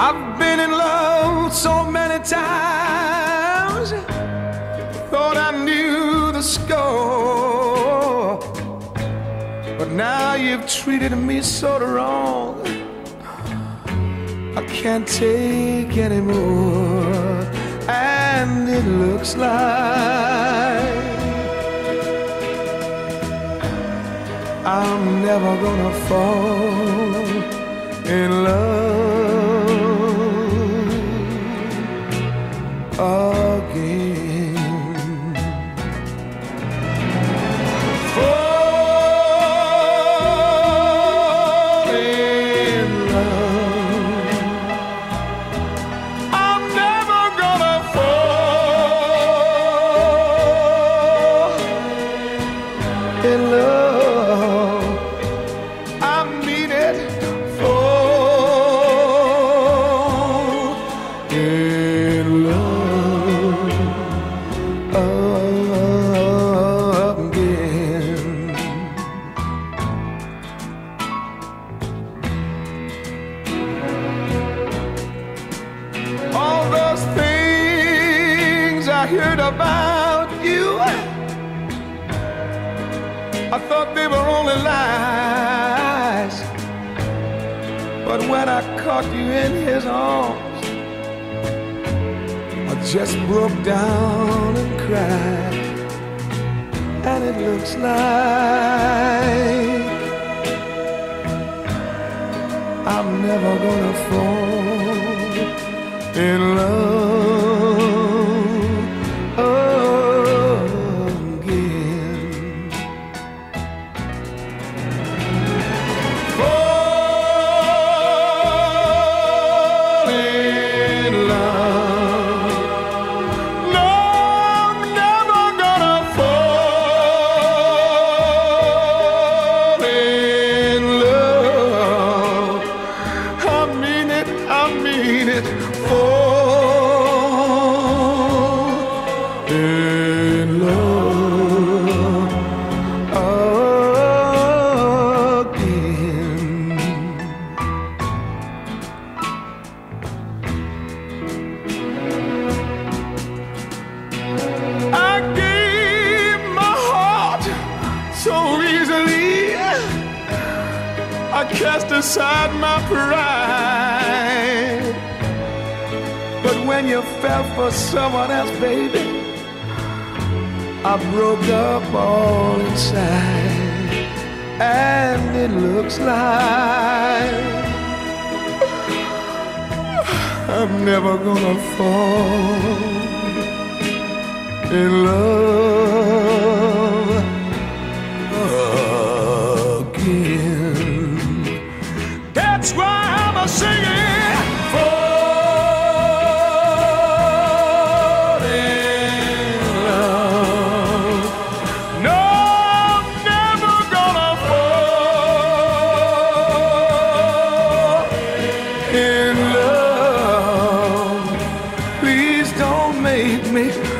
I've been in love so many times, thought I knew the score. But now you've treated me so wrong, I can't take anymore. And it looks like I'm never gonna fall in love again. Fall in love. I'm never gonna fall in love. I mean it. Heard about you. I thought they were only lies. But when I caught you in his arms, I just broke down and cried. And it looks like I'm never gonna fall in love cast aside my pride. But when you fell for someone else, baby, I broke up all inside. And it looks like I'm never gonna fall in love save me.